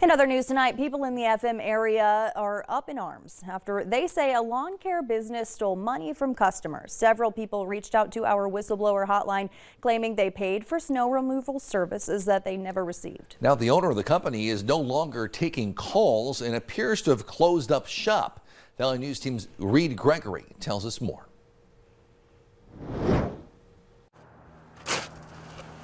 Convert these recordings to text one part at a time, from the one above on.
In other news tonight, people in the FM area are up in arms after they say a lawn care business stole money from customers. Several people reached out to our whistleblower hotline claiming they paid for snow removal services that they never received. Now the owner of the company is no longer taking calls and appears to have closed up shop. Valley News Team's Reed Gregory tells us more.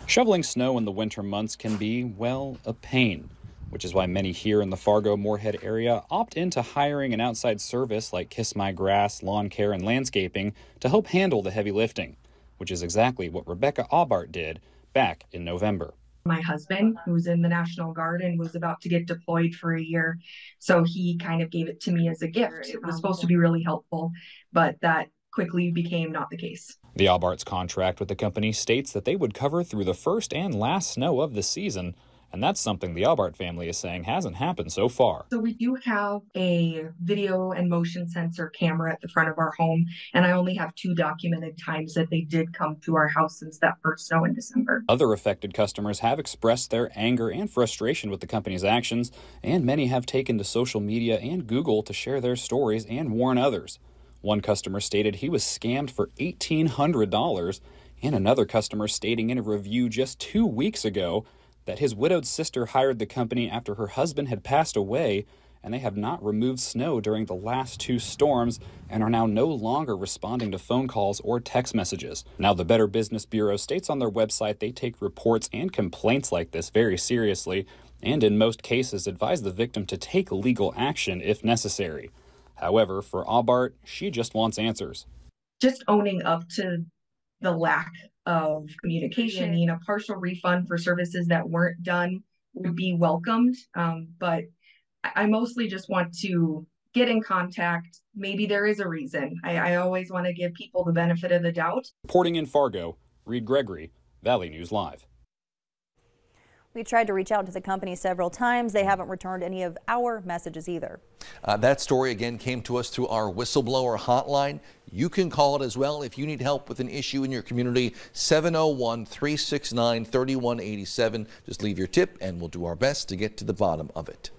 Shoveling snow in the winter months can be, well, a pain which is why many here in the Fargo Moorhead area opt into hiring an outside service like Kiss My Grass, Lawn Care, and Landscaping to help handle the heavy lifting, which is exactly what Rebecca Aubart did back in November. My husband, who's in the National Guard and was about to get deployed for a year, so he kind of gave it to me as a gift. It was supposed to be really helpful, but that quickly became not the case. The Aubart's contract with the company states that they would cover through the first and last snow of the season, and that's something the Aubart family is saying hasn't happened so far. So we do have a video and motion sensor camera at the front of our home, and I only have two documented times that they did come to our house since that first snow in December. Other affected customers have expressed their anger and frustration with the company's actions, and many have taken to social media and Google to share their stories and warn others. One customer stated he was scammed for $1,800, and another customer stating in a review just two weeks ago that his widowed sister hired the company after her husband had passed away, and they have not removed snow during the last two storms and are now no longer responding to phone calls or text messages. Now, the Better Business Bureau states on their website they take reports and complaints like this very seriously and, in most cases, advise the victim to take legal action if necessary. However, for Aubart, she just wants answers. Just owning up to the lack of communication. Yeah. You know, partial refund for services that weren't done would be welcomed. Um, but I mostly just want to get in contact. Maybe there is a reason. I, I always want to give people the benefit of the doubt. Reporting in Fargo, Reed Gregory, Valley News Live. We tried to reach out to the company several times. They haven't returned any of our messages either. Uh, that story again came to us through our whistleblower hotline. You can call it as well if you need help with an issue in your community. 701 369 3187. Just leave your tip and we'll do our best to get to the bottom of it.